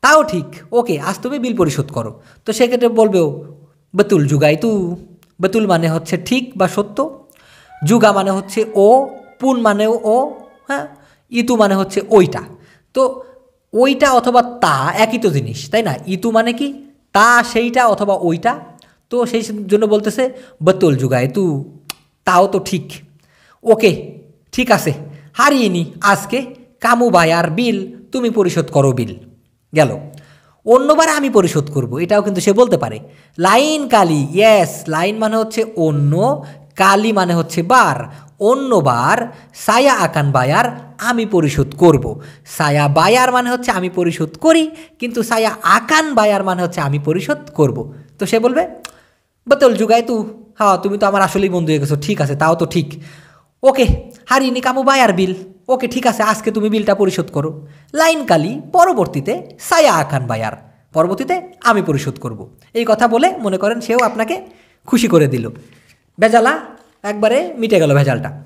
Speaker 1: তাও ঠিক। ওকে, আজ তুমি বিল পরিশোধ করো। তো সেক্ষেত্রে বলবেও বেতুল যুগাই তু। বেতুল মানে হচ্ছে ঠিক বা সত্য। যুগা মানে হচ্ছে ও, পুন মানেও ও হ্যাঁ? ইতু মানে হচ্ছে ওইটা। তো ওইটা অথবা তা একই তো জিনিস, তাই না? ইতু মানে কি? তা, সেইটা অথবা ওইটা। তো সেই জন্য বলতেছে, বেতুল যুগায় তু। তাও তো ঠিক। ওকে, ঠিক আছে। হারিয়ে নি আজকে। কামু বায়ার বিল, তুমি পরিশোধ করো বিল। গেল। অন্যবার আমি পরিশোধ করব, এটাও কিন্তু সে বলতে পারে। লাইন কালি ইয়েস লাইন মানে হচ্ছে অন্য, কালি মানে হচ্ছে বার। অন্যবার, সায়া আকান বায়ার, আমি পরিশোধ করব। সায়া বায়ার মানে হচ্ছে আমি পরিশোধ করি, কিন্তু সায়া আকান বায়ার মানে হচ্ছে আমি পরিশোধ করব। তো সে বলবে, বতল যুগায় তু। হ্যাঁ তুমি তো আমার আসলেই বন্ধু হয়ে গেছো, ঠিক আছে, তাও তো ঠিক। ওকে হারিনি কামু বায়ার বিল। ওকে, ঠিক আছে, আজকে তুমি বিলটা পরিশোধ করো। লাইন কালি, পরবর্তীতে সায়া আখান বায়ার। পরবর্তীতে আমি পরিশোধ করব। এই কথা বলে মনে করেন সেও আপনাকে খুশি করে দিল। ভেজালা, একবারে মিটে গেল ভেজালটা।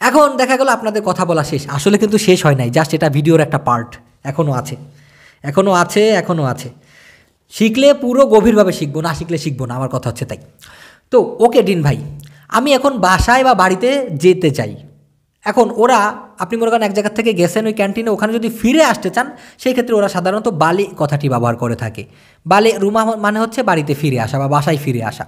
Speaker 1: এখন দেখা গেল আপনাদের কথা বলা শেষ। আসলে কিন্তু শেষ হয় নাই, জাস্ট এটা ভিডিওর একটা পার্ট। এখনও আছে। এখনও আছে এখনও আছে। শিখলে পুরো গভীরভাবে শিখব, না শিখলে শিখব না, আমার কথা হচ্ছে তাই। তো, ওকে ডিন ভাই আমি এখন বাসায় বা বাড়িতে যেতে চাই। এখন ওরা, আপনি মনে করেন এক জায়গা থেকে গেছেন ওই ক্যান্টিনে, ওখানে যদি ফিরে আসতে চান, সেই ক্ষেত্রে ওরা সাধারণত বালি কথাটি ব্যবহার করে থাকে। বালি রুমা মানে হচ্ছে বাড়িতে ফিরে আসা বা বাসায় ফিরে আসা।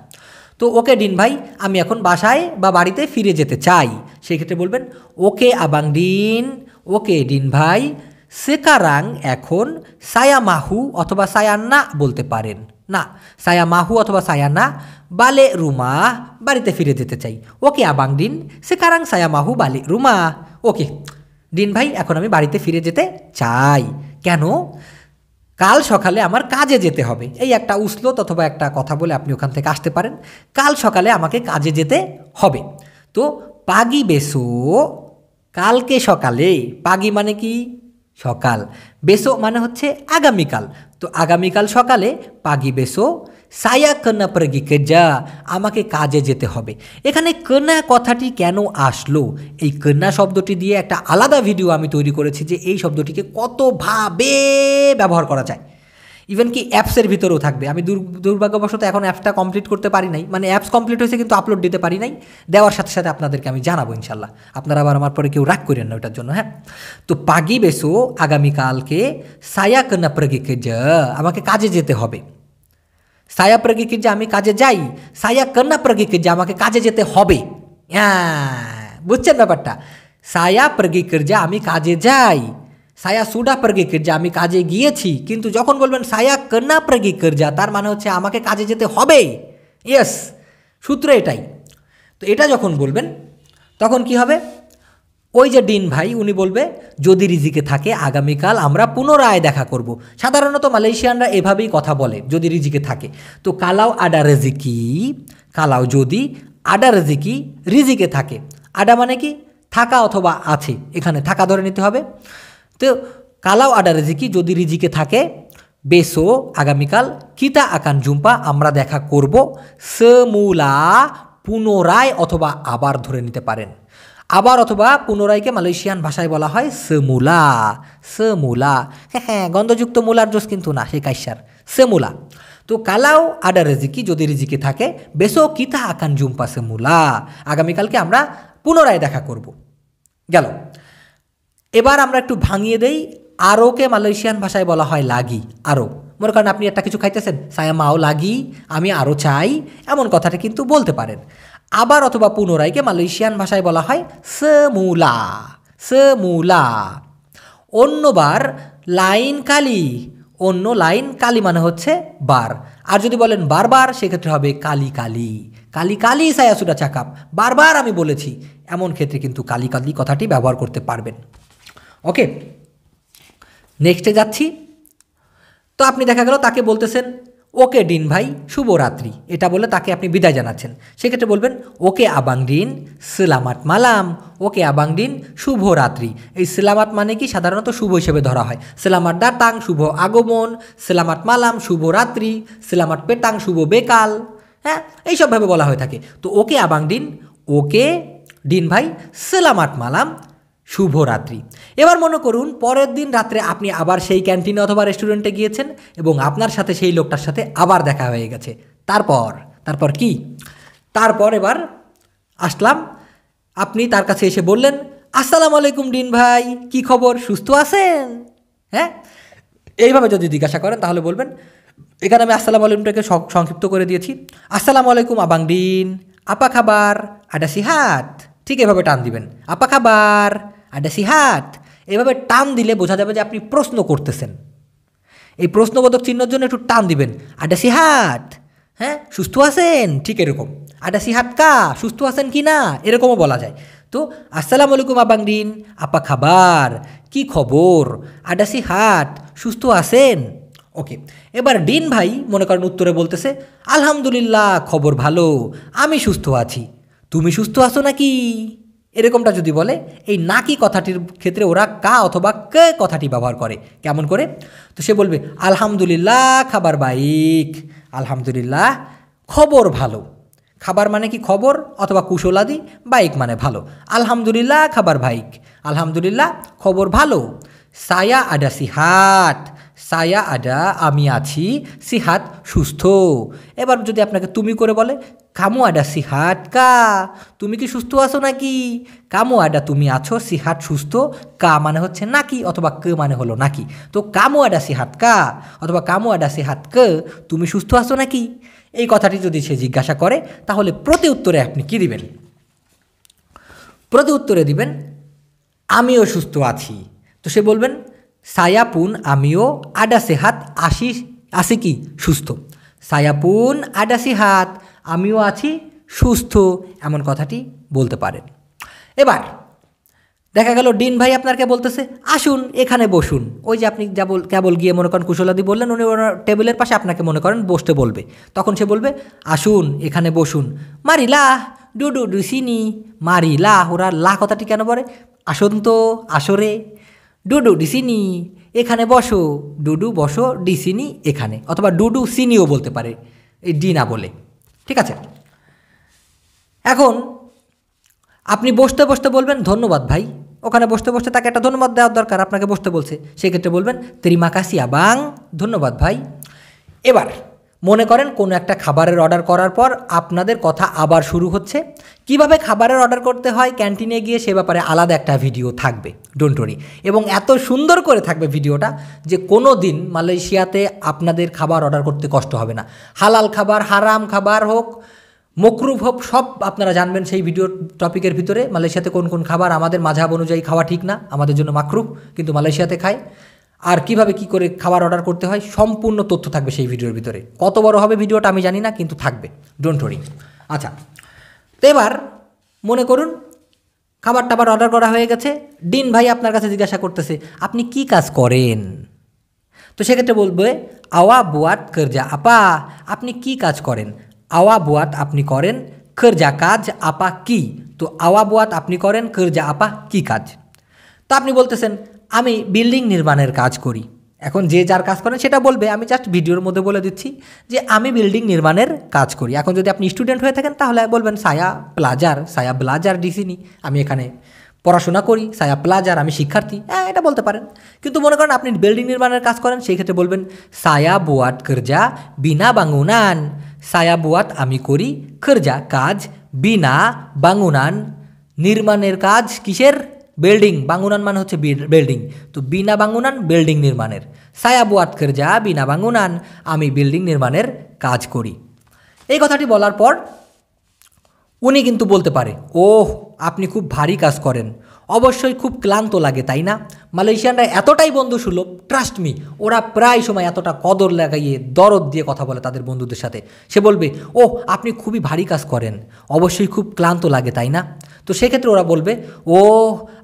Speaker 1: তো ওকে ডিন ভাই, আমি এখন বাসায় বা বাড়িতে ফিরে যেতে চাই। সেই ক্ষেত্রে বলবেন, ওকে আবাং ডিন, ওকে ডিন ভাই, সেকারাং এখন সায়া মাহু অথবা সায়ান্না বলতে পারেন। না সায়া মাহু অথবা সায়ান্না বালে রুমা, বাড়িতে ফিরে যেতে চাই। ওকে আবাং দিন সেকারাং সায়া মাহু বালে রুমা। ওকে, দিন ভাই, এখন আমি বাড়িতে ফিরে যেতে চাই। কেন? কাল সকালে আমার কাজে যেতে হবে। এই একটা উসলত অথবা একটা কথা বলে আপনি ওখান থেকে আসতে পারেন। কাল সকালে আমাকে কাজে যেতে হবে। তো পাগি বেসো, কালকে সকালে। পাগি মানে কি? সকাল। বেসো মানে হচ্ছে আগামীকাল। তো আগামীকাল সকালে পাগি বেসো সায়া কন্যা প্রগি যা আমাকে কাজে যেতে হবে। এখানে কন্যা কথাটি কেন আসলো? এই কন্যা শব্দটি দিয়ে একটা আলাদা ভিডিও আমি তৈরি করেছি যে এই শব্দটিকে কতভাবে ব্যবহার করা যায়। ইভেন কি অ্যাপসের ভিতরেও থাকবে। আমি দুর্ভাগ্যবশত এখন অ্যাপসটা কমপ্লিট করতে পারি নাই। মানে অ্যাপস কমপ্লিট হয়েছে কিন্তু আপলোড দিতে পারি নাই। দেওয়ার সাথে সাথে আপনাদেরকে আমি জানাব ইনশাল্লাহ আপনারা আবার আমার পরে কেউ রাগ করেন না ওটার জন্য হ্যাঁ? তো পাগি বেসো, আগামীকালকে সায়া কন্যা প্রগিকে আমাকে কাজে যেতে হবে। সায়া প্রগিকে যে আমি কাজে যাই, সায়া কন্যা প্রগিকে যে আমাকে কাজে যেতে হবে। হ্যাঁ বুঝছেন ব্যাপারটা? সায়া প্রগিকের যে আমি কাজে যাই, সায়া সুডা প্রগে যা আমি কাজে গিয়েছি, কিন্তু যখন বলবেন সায়া কন্যা প্রগে যা, তার মানে হচ্ছে আমাকে কাজে যেতে হবে। ইয়েস সূত্র এটাই। তো এটা যখন বলবেন, তখন কি হবে? ওই যে ডিন ভাই, উনি বলবে, যদি রিজিকে থাকে, আগামীকাল আমরা পুনরায় দেখা করব। সাধারণত মালয়েশিয়ানরা এভাবেই কথা বলে, যদি রিজিকে থাকে। তো কালাও আডা রেজিকি, কালাও যদি আডা রেজিকি রিজিকে থাকে। আডা মানে কি? থাকা অথবা আছে, এখানে থাকা ধরে নিতে হবে। তো কালাও আডা রেজিকি, যদি রিজিকে থাকে, বেসো, আগামীকাল কিতা আকান জুম্পা, আমরা দেখা করব semula পুনরায় অথবা আবার ধরে নিতে পারেন। আবার অথবা পুনরায়কে মালয়েশিয়ান ভাষায় বলা হয় সেমুলা সেমুলা। হ্যাঁ হ্যাঁ গন্ধযুক্ত মূলার জোস কিন্তু না সে কাইসার। সেমুলা। তো কালাও আডা রেজিকি, যদি রিজিকি থাকে, বেসো কিতা আকান জুম্পা সেমুলা। আগামীকালকে আমরা পুনরায় দেখা করব। গেল। এবার আমরা একটু ভাঙিয়ে দেই, আরোকে মালয়েশিয়ান ভাষায় বলা হয় লাগি আরও মনে করেন আপনি একটা কিছু খাইতেছেন সায়া মাও লাগি, আমি আরও চাই, এমন কথাটা কিন্তু বলতে পারেন। আবার অথবা পুনরায়কে মালয়েশিয়ান ভাষায় বলা হয় semula semula অন্যবার লাইন কালি, অন্য লাইন কালি মানে হচ্ছে বার। আর যদি বলেন বারবার, সেক্ষেত্রে হবে কালি কালি। কালি কালি সায়াসুডা চাকাপ। বারবার আমি বলেছি, এমন ক্ষেত্রে কিন্তু কালি কালি কথাটি ব্যবহার করতে পারবেন। ওকে, নেক্সটে যাচ্ছি। তো আপনি দেখা গেল তাকে বলতেছেন ওকে ডিন ভাই, শুভরাত্রি। এটা বলে তাকে আপনি বিদায় জানাচ্ছেন। সেক্ষেত্রে বলবেন, ওকে আবাং ডিন সিলামাত মালাম। ওকে আবাং ডিন শুভরাত্রি। এই সিলামাত মানে কি? সাধারণত শুভ হিসেবে ধরা হয়। সিলামাত ডাটাং, শুভ আগমন। সিলামাত মালাম, শুভরাত্রি। সিলামাত পেটাং, শুভ বেকাল। হ্যাঁ এইসবভাবে বলা হয়ে থাকে। তো ওকে আবাং ডিন ওকে ডিন ভাই সেলামাট মালাম শুভরাত্রি। এবার মনে করুন, পরের দিন রাত্রে আপনি আবার সেই ক্যান্টিনে অথবা রেস্টুরেন্টে গিয়েছেন এবং আপনার সাথে সেই লোকটার সাথে আবার দেখা হয়ে গেছে। তারপর তারপর কি? তারপর এবার আসলাম। আপনি তার কাছে এসে বললেন, আসসালামু আলাইকুম ডিন ভাই, কি খবর? সুস্থ আছেন? হ্যাঁ? এইভাবে যদি জিজ্ঞাসা করেন, তাহলে বলবেন, এখানে আমি আসসালামু আলাইকুমটাকে সংক্ষিপ্ত করে দিয়েছি। আসসালামু আলাইকুম আবাং ডিন, আপা খাবার আডা সিহাত। ঠিক এভাবে টান দিবেন, আপা খাবার আডা সিহাত এভাবে টান দিলে বোঝা যাবে যে আপনি প্রশ্ন করতেছেন। এই প্রশ্নবোধক চিহ্নের জন্য একটু টান দিবেন। আডা সিহাত হ্যাঁ? সুস্থ আছেন? ঠিক এরকম। আডা সিহাত কা? সুস্থ আছেন কি না? এরকমও বলা যায়। তো, আসসালামু আলাইকুম আবাং দিন। আপা খাবার? কি খবর? আডা সিহাত সুস্থ আছেন? ওকে। এবার ডিন ভাই মনে করেন উত্তরে বলতেছে, আলহামদুলিল্লাহ, খবর ভালো। আমি সুস্থ আছি। তুমি সুস্থ আছো নাকি? এরকমটা যদি বলে, এই নাকি কথাটির ক্ষেত্রে ওরা কা অথবা কে কথাটি ব্যবহার করে। কেমন করে? তো সে বলবে, আলহামদুলিল্লাহ, খাবার বাইক। আলহামদুলিল্লাহ, খবর ভালো। খাবার মানে কি খবর অথবা কুশলাদি? বাইক মানে ভালো। আলহামদুলিল্লাহ, খাবার বাইক। আলহামদুলিল্লাহ, খবর ভালো। সায়া আডা সিহাট সায়া আডা, আমি আছি, সিহাত সুস্থ। এবার যদি আপনাকে তুমি করে বলে কামু আডা সিহাট কা তুমি কি সুস্থ আছো নাকি কামু আডা তুমি আছো সিহাট সুস্থ কা মানে হচ্ছে নাকি অথবা ক মানে হলো নাকি তো কামু আডা সিহাত কা অথবা কামু আডা সিহাত ক তুমি সুস্থ আছো নাকি এই কথাটি যদি সে জিজ্ঞাসা করে তাহলে প্রতি উত্তরে আপনি কি দিবেন প্রতি উত্তরে দিবেন আমিও সুস্থ আছি তো সে বলবেন সায়াপুন আমিও আডা সেহাত আসি আসি কি সুস্থ সায়াপুন আডা হাত আমিও আছি, সুস্থ, এমন কথাটি বলতে পারেন। এবার, দেখা গেল ডিন ভাই আপনাকে বলতেছে, আসুন, এখানে বসুন। ওই যে আপনি যা বল, কেবল গিয়ে মনে করেন কুশলাদি বললেন, উনি ওনার টেবিলের পাশে আপনাকে মনে করেন বসতে বলবে। তখন সে বলবে, আসুন, এখানে বসুন। মারিলা, ডুডু ডুসিনি, মারিলা, ওরা লা কথাটি কেন বলে? আসুন তো, আসরে। ডুডু ডিসিনি, এখানে বসো। ডুডু বসো, ডিসিনি এখানে। অথবা ডুডু সিনিও বলতে পারে, এই ডি না বলে। ঠিক আছে? এখন আপনি বসতে বসতে বলবেন, ধন্যবাদ ভাই। ওখানে বসতে বসতে তাকে একটা ধন্যবাদ দেওয়ার দরকার, আপনাকে বসতে বলছে। সেক্ষেত্রে বলবেন ত্রিমাকাশিয়া বাং ধন্যবাদ ভাই। এবার মনে করেন কোনো একটা খাবারের অর্ডার করার পর আপনাদের কথা আবার শুরু হচ্ছে। কীভাবে খাবারের অর্ডার করতে হয় ক্যান্টিনে গিয়ে সে ব্যাপারে আলাদা একটা ভিডিও থাকবে ডোন্ট ওরি এবং এত সুন্দর করে থাকবে ভিডিওটা যে কোনো দিন মালয়েশিয়াতে আপনাদের খাবার অর্ডার করতে কষ্ট হবে না। হালাল খাবার, হারাম খাবার হোক মকরুভ হোক, সব আপনারা জানবেন সেই ভিডিও টপিকের ভিতরে মালয়েশিয়াতে কোন কোন খাবার আমাদের মাঝাব অনুযায়ী খাওয়া ঠিক না, আমাদের জন্য মাকরুভ কিন্তু মালয়েশিয়াতে খায়। আর কীভাবে কি করে খাবার অর্ডার করতে হয়, সম্পূর্ণ তথ্য থাকবে সেই ভিডিওর ভিতরে। কত বড় হবে ভিডিওটা আমি জানি না, কিন্তু থাকবে। ডোন্ট ওরি আচ্ছা তো এবার মনে করুন, খাবার টাবার অর্ডার করা হয়ে গেছে। ডিন ভাই আপনার কাছে জিজ্ঞাসা করতেছে, আপনি কি কাজ করেন? তো সেক্ষেত্রে বলবে, আওয়া বুয়াত কর্জা আপা, আপনি কি কাজ করেন? আওয়া বুয়াত আপনি করেন কর্জা কাজ আপা কি? তো আওয়া বুয়াত আপনি করেন কর্জা আপা কি কাজ? তা আপনি বলতেছেন আমি বিল্ডিং নির্মাণের কাজ করি। এখন যে যার কাজ করেন সেটা বলবে। আমি জাস্ট ভিডিওর মধ্যে বলে দিচ্ছি যে আমি বিল্ডিং নির্মাণের কাজ করি। এখন যদি আপনি স্টুডেন্ট হয়ে থাকেন, তাহলে বলবেন, সায়া প্লাজার সায়া ব্লাজার ডিসিনি আমি এখানে পড়াশোনা করি, সায়া প্লাজার আমি শিক্ষার্থী। হ্যাঁ এটা বলতে পারেন। কিন্তু মনে করেন আপনি বিল্ডিং নির্মাণের কাজ করেন, সেই ক্ষেত্রে বলবেন, সায়া বুয়াট কর্জা বিনা বাঙ্গুনান। সায়া বুয়াট আমি করি কর্জা কাজ বিনা বাঙ্গুনান। নির্মাণের কাজ কিসের? বিল্ডিং বাঙ্গুনান মানে হচ্ছে বিল্ডিং তো বিনা বাঙ্গুনান বিল্ডিং নির্মাণের। সায়া বুয়াত যা বিনা বাঙ্গুনান আমি বিল্ডিং নির্মাণের কাজ করি। এই কথাটি বলার পর উনি কিন্তু বলতে পারে, ওহ, আপনি খুব ভারী কাজ করেন। অবশ্যই খুব ক্লান্ত লাগে, তাই না? মালয়েশিয়ানরা এতটাই বন্ধু সুলভ ট্রাস্ট মি ওরা প্রায় সময় এতটা কদর লাগাইয়ে, দরদ দিয়ে কথা বলে তাদের বন্ধুদের সাথে। সে বলবে ও আপনি খুবই ভারী কাজ করেন, অবশ্যই খুব ক্লান্ত লাগে, তাই না? তো সেক্ষেত্রে ওরা বলবে ও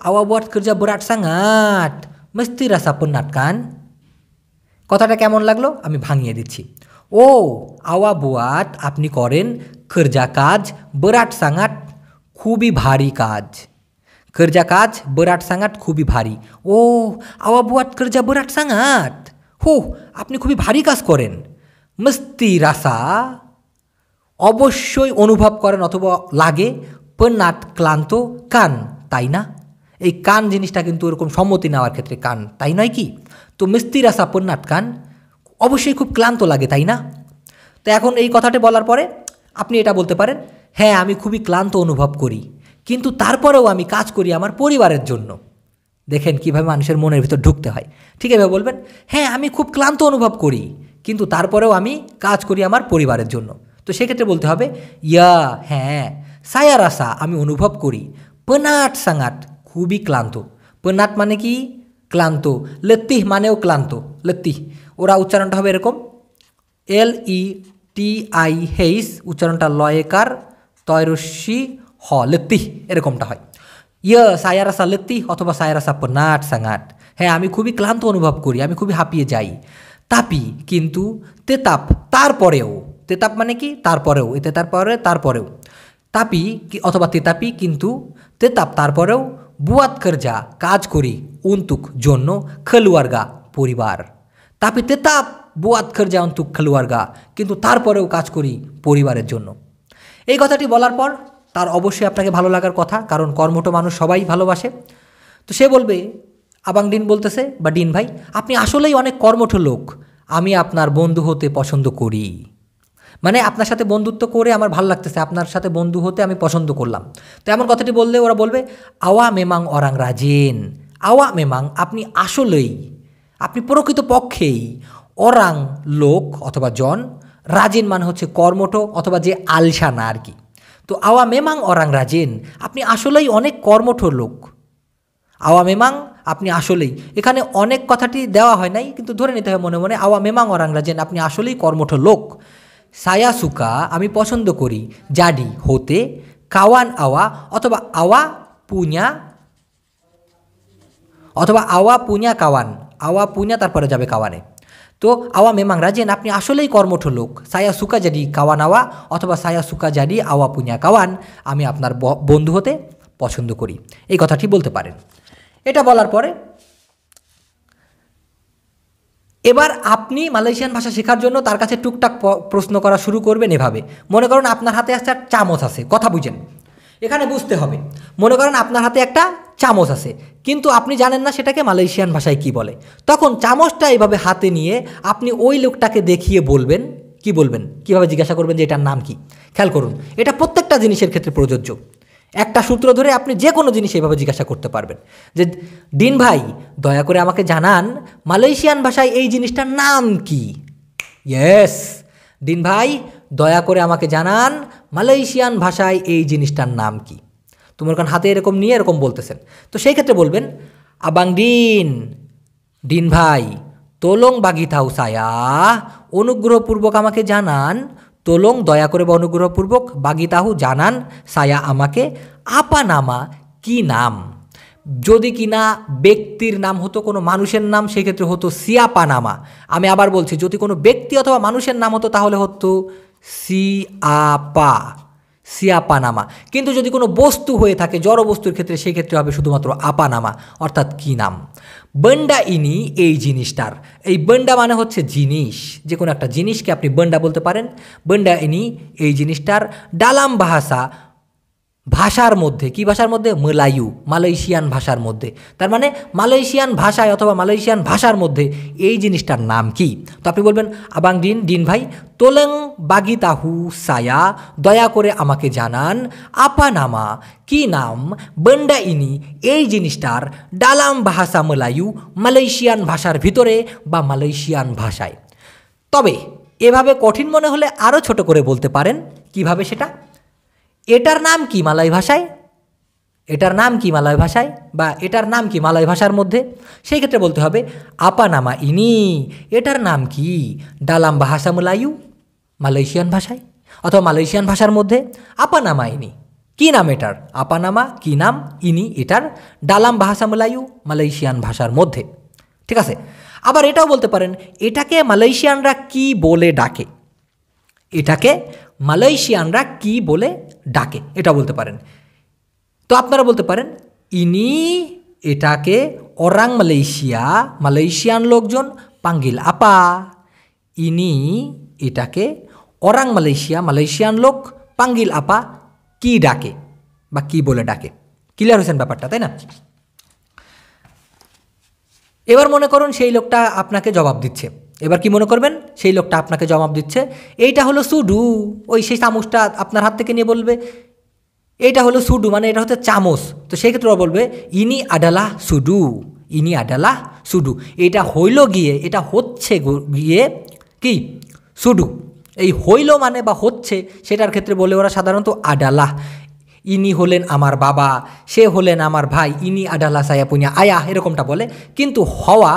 Speaker 1: আওয়া kerja berat sangat mesti rasa penat kan কথাটা কেমন লাগল? আমি ভাঙিয়ে দিচ্ছি। ও আওয়া বুয়াত আপনি করেন খরজা কাজ, বরাট সাঙাট খুবই ভারী কাজ। খরজা কাজ বরাট সাঙাট খুবই ভারী ও আওয়া বুয়াত খরজা বরাট সাঙাট হো আপনি খুবই ভারী কাজ করেন মস্তি রাসা অবশ্যই অনুভব করেন অথবা লাগে পেনাট ক্লান্ত কান তাই না এই কান জিনিসটা কিন্তু ওরকম সম্মতি নেওয়ার ক্ষেত্রে কান, তাই নয় কি? তো মিস্তি রাসা পন্নাট কান, অবশ্যই খুব ক্লান্ত লাগে, তাই না? তো এখন এই কথাটি বলার পরে আপনি এটা বলতে পারেন হ্যাঁ আমি খুবই ক্লান্ত অনুভব করি। কিন্তু তারপরেও আমি কাজ করি আমার পরিবারের জন্য। দেখেন কীভাবে মানুষের মনের ভিতর ঢুকতে হয়। ঠিক এভাবে বলবেন হ্যাঁ আমি খুব ক্লান্ত অনুভব করি, কিন্তু তারপরেও আমি কাজ করি আমার পরিবারের জন্য। তো সেক্ষেত্রে বলতে হবে, ইয়া হ্যাঁ সায়া রাসা আমি অনুভব করি, পেনাট সাঙাট খুবই ক্লান্ত। পেনাট মানে কি? ক্লান্ত। লেত্তিহ মানেও ক্লান্ত। লেত্তিহ, ওরা উচ্চারণটা হবে এরকম, এল ই টি আই হেইস, উচ্চারণটা লয়েকার তয়রস্যি হ লেত্তিহ এরকমটা হয়। ইয়, সায়ারাসা লেত্তি অথবা সায়ারাসা পনাট সাঙাট। হ্যাঁ আমি খুবই ক্লান্ত অনুভব করি, আমি খুবই হাঁপিয়ে যাই। তাপি, কিন্তু তেতাপ তারপরেও, তেতাপ মানে কি? তারপরেও এতে তারপরে তারপরেও। তাপি অথবা তেতাপি, কিন্তু তেতাপ তারপরেও বুয়াত যা, কাজ করি, উন্তুক জন্য খেলুয়ারগা পরিবার। তাপি তেতাপ বুয়াত যা, উন্তুক খেলুয়ারগা, কিন্তু তারপরেও কাজ করি পরিবারের জন্য। এই কথাটি বলার পর তার অবশ্যই আপনাকে ভালো লাগার কথা, কারণ কর্মঠ মানুষ সবাই ভালোবাসে। তো সে বলবে, আবাং ডিন বলতেছে, বা ডিন ভাই, আপনি আসলেই অনেক কর্মঠ লোক, আমি আপনার বন্ধু হতে পছন্দ করি। মানে আপনার সাথে বন্ধুত্ব করে আমার ভালো লাগতেছে, আপনার সাথে বন্ধু হতে আমি পছন্দ করলাম। তো এমন কথাটি বললে, ওরা বলবে, আওয়া মেমাং অরাং রাজেন, আওয়া মেমাং, আপনি আসলেই, আপনি প্রকৃত পক্ষেই অরাং লোক অথবা জন, রাজেন মানে হচ্ছে কর্মঠ অথবা যে আলসানা আর কি। তো আওয়া মেমাং অরাং রাজেন, আপনি আসলেই অনেক কর্মঠ লোক। আওয়া মেমাং, আপনি আসলেই। এখানে অনেক কথাটি দেওয়া হয় নাই, কিন্তু ধরে নিতে হয় মনে মনে আওয়া মেমাং অরাং রাজেন, আপনি আসলেই কর্মঠ লোক। সায়াসুকা আমি পছন্দ করি। জাডি, হতে। কাওয়ান আওয়া, অথবা আওয়া পুñা অথবা আওয়া পুñা কাওয়ান। আওয়া পুñা তারপরে যাবে কাওয়ানে। তো আওয়া মেমাং রাজেন, আপনি আসলেই কর্মঠ লোক। সায়া সুকা জাডি কাওয়ান আওয়া অথবা সায়া সুকা জাডি আওয়া পুñা কাওয়ান, আমি আপনার বন্ধু হতে পছন্দ করি। এই কথাটি বলতে পারেন। এটা বলার পরে, এবার আপনি মালয়েশিয়ান ভাষা শেখার জন্য তার কাছে টুকটাক প্রশ্ন করা শুরু করবেন এভাবে। মনে করুন আপনার হাতে একটা চামচ আছে, কথা বুঝেন। এখানে বুঝতে হবে। মনে করেন আপনার হাতে একটা চামচ আছে, কিন্তু আপনি জানেন না সেটাকে মালয়েশিয়ান ভাষায় কি বলে। তখন চামচটা এভাবে হাতে নিয়ে আপনি ওই লোকটাকে দেখিয়ে বলবেন, কি বলবেন? কীভাবে জিজ্ঞাসা করবেন যে এটার নাম কি? খেয়াল করুন, এটা প্রত্যেকটা জিনিসের ক্ষেত্রে প্রযোজ্য। একটা সূত্র ধরে আপনি যে কোনো জিনিস এইভাবে জিজ্ঞাসা করতে পারবেন। যে দিন ভাই, দয়া করে আমাকে জানান, মালয়েশিয়ান ভাষায় এই জিনিসটার নাম কি? ইয়েস দিন ভাই, দয়া করে আমাকে জানান মালয়েশিয়ান ভাষায় এই জিনিসটার নাম কি? তোমার কারণ হাতে এরকম নিয়ে এরকম বলতেছেন। তো সেই ক্ষেত্রে বলবেন, আবাং দিন দিন ভাই, তোলং বাগিথাউ সায়া, অনুগ্রহপূর্বক আমাকে জানান, তোলং দয়া করে বা অনুগ্রহপূর্বক বাগিতাহু জানান, সায়া আমাকে আপা নামা কি নাম? যদি কিনা ব্যক্তির নাম হতো কোনো মানুষের নাম সেক্ষেত্রে হতো সিয়াপা নামা। আমি আবার বলছি, যদি কোনো ব্যক্তি অথবা মানুষের নাম হতো তাহলে হতো সিয়াপা সিয়াপানামা কিন্তু যদি কোনো বস্তু হয়ে থাকে, জড় বস্তুর ক্ষেত্রে সেই ক্ষেত্রে হবে শুধুমাত্র আপানামা অর্থাৎ কি নাম? বন্ডা ইনি এই জিনিসটার। এই বন্ডা মানে হচ্ছে জিনিস। যে কোনো একটা জিনিসকে আপনি বন্ডা বলতে পারেন। বন্ডা ইনি এই জিনিসটার। ডালাম ভাষা ভাষার মধ্যে, কি ভাষার মধ্যে? মলায়ু মালয়েশিয়ান ভাষার মধ্যে। তার মানে মালয়েশিয়ান ভাষায় অথবা মালয়েশিয়ান ভাষার মধ্যে এই জিনিসটার নাম কি? তো আপনি বলবেন, আবাং দিন দিন ভাই, তোলেং বাগিতাহু সায়া, দয়া করে আমাকে জানান, আপা নামা, কি নাম, বন্ডা ইনি, এই জিনিসটার ডালাম ভাষা মলায়ু মালয়েশিয়ান ভাষার ভিতরে বা মালয়েশিয়ান ভাষায়। তবে এভাবে কঠিন মনে হলে আরও ছোট করে বলতে পারেন, কীভাবে সেটা? এটার নাম কি মালয় ভাষায়? এটার নাম কি মালয় ভাষায়? বা এটার নাম কি মালয় ভাষার মধ্যে? সেই ক্ষেত্রে বলতে হবে আপা নামা ইনি, এটার নাম কি? ডালাম ভাষা মুলায়ু মালয়েশিয়ান ভাষায়? অথবা মালয়েশিয়ান ভাষার মধ্যে আপা নামা ইনি। কী নাম এটার? আপা নামা কী নাম ইনি এটার? ডালাম ভাষা মুলায়ু মালয়েশিয়ান ভাষার মধ্যে। ঠিক আছে? আবার এটাও বলতে পারেন, এটাকে মালয়েশিয়ানরা কি বলে ডাকে? এটাকে মালয়েশিয়ানরা কি বলে ডাকে, এটা বলতে পারেন। তো আপনারা বলতে পারেন, ইনি এটাকে অরাং মালয়েশিয়া, মালয়েশিয়ান লোকজন, পাঙ্গিল আপা, ইনি এটাকে অরাং মালয়েশিয়া, মালয়েশিয়ান লোক, পাঙ্গিল আপা, কি ডাকে বা কি বলে ডাকে। ক্লিয়ার হয়েছেন ব্যাপারটা, তাই না? এবার মনে করুন সেই লোকটা আপনাকে জবাব দিচ্ছে। এবার কি মনে করবেন? সেই লোকটা আপনাকে জবাব দিচ্ছে, এইটা হলো সুডু। ওই সেই চামচটা আপনার হাত থেকে নিয়ে বলবে, এইটা হলো সুডু। মানে এটা হচ্ছে চামচ। তো সেই ক্ষেত্রে ওরা বলবে, ইনি আডালা সুডু, ইনি আডালা সুডু। এটা হইল গিয়ে, এটা হচ্ছে গিয়ে কি? সুডু। এই হইল মানে বা হচ্ছে সেটার ক্ষেত্রে বলে ওরা সাধারণত আডালা। ইনি হলেন আমার বাবা, সে হলেন আমার ভাই, ইনি আডালা সায়া পুনিয়া, আয়া, এরকমটা বলে। কিন্তু হওয়া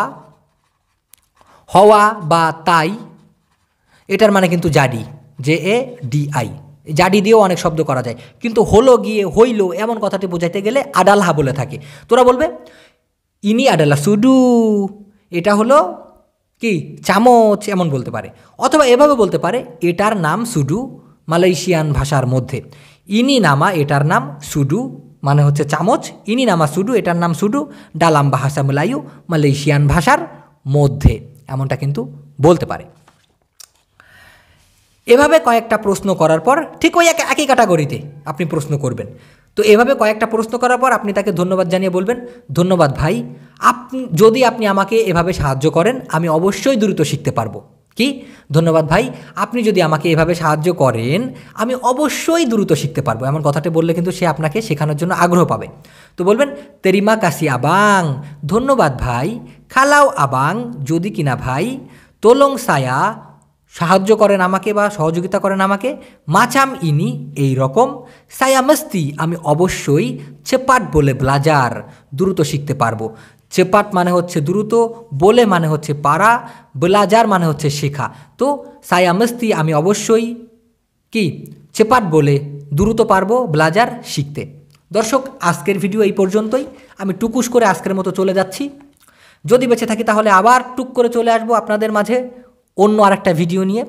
Speaker 1: হওয়া বা তাই, এটার মানে কিন্তু জাডি, জে এ ডি আই। জাডি দিয়েও অনেক শব্দ করা যায়। কিন্তু হলো গিয়ে, হইল এমন কথাটি বোঝাইতে গেলে আডালহা বলে থাকে। তোরা বলবে, ইনি আডালা সুডু, এটা হলো কি, চামচ, এমন বলতে পারে। অথবা এভাবে বলতে পারে, এটার নাম সুডু মালয়েশিয়ান ভাষার মধ্যে। ইনি নামা এটার নাম সুডু মানে হচ্ছে চামচ। ইনি নামা সুডু, এটার নাম সুডু ডালাম ভাষা মালায়ু মালয়েশিয়ান ভাষার মধ্যে। এমনটা কিন্তু বলতে পারে। এভাবে কয়েকটা প্রশ্ন করার পর ঠিক ওই এক, একই ক্যাটাগরিতে আপনি প্রশ্ন করবেন। তো এভাবে কয়েকটা প্রশ্ন করার পর আপনি তাকে ধন্যবাদ জানিয়ে বলবেন, ধন্যবাদ ভাই, আপনি, যদি আপনি আমাকে এভাবে সাহায্য করেন, আমি অবশ্যই দ্রুত শিখতে পারব। কি? ধন্যবাদ ভাই। আপনি যদি আমাকে এভাবে সাহায্য করেন, আমি অবশ্যই দ্রুত শিখতে পারব। এমন কথাটি বললে কিন্তু সে আপনাকে শেখানোর জন্য আগ্রহ পাবে। তো বলবেন, তেরিমা কাশি আবাং, ধন্যবাদ ভাই। খালাও আবাং, যদি কিনা ভাই। তোলং সায়া, সাহায্য করেন আমাকে বা সহযোগিতা করেন আমাকে। মাচাম ইনি, এই রকম। সায়ামস্তি আমি অবশ্যই চেপাট বলে ব্লাজার দ্রুত শিখতে পারব। চেপাট মানে হচ্ছে দ্রুত, বলে মানে হচ্ছে পারা, ব্লাজার মানে হচ্ছে শেখা। তো সায়ামস্তি আমি অবশ্যই কি? চেপাট বলে দ্রুত পারব, ব্লাজার শিখতে। দর্শক, আজকের ভিডিও এই পর্যন্তই। আমি টুকুস করে আজকের মতো চলে যাচ্ছি। যদি বেঁচে থাকি তাহলে আবার টুক করে চলে আসব আপনাদের মাঝে অন্য আরেকটা ভিডিও নিয়ে।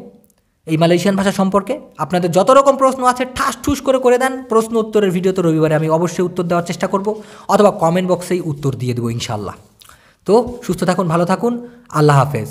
Speaker 1: এই মালয়েশিয়ান ভাষা সম্পর্কে। আপনাদের যত রকম প্রশ্ন আছে, ঠাস ঠুস করে করে দেন। প্রশ্ন উত্তরের ভিডিও তো রবিবারে আমি অবশ্যই উত্তর দেওয়ার চেষ্টা করব, অথবা কমেন্ট বক্সেই উত্তর দিয়ে দেবো ইনশাল্লাহ তো, সুস্থ থাকুন, ভালো থাকুন। আল্লাহ হাফেজ।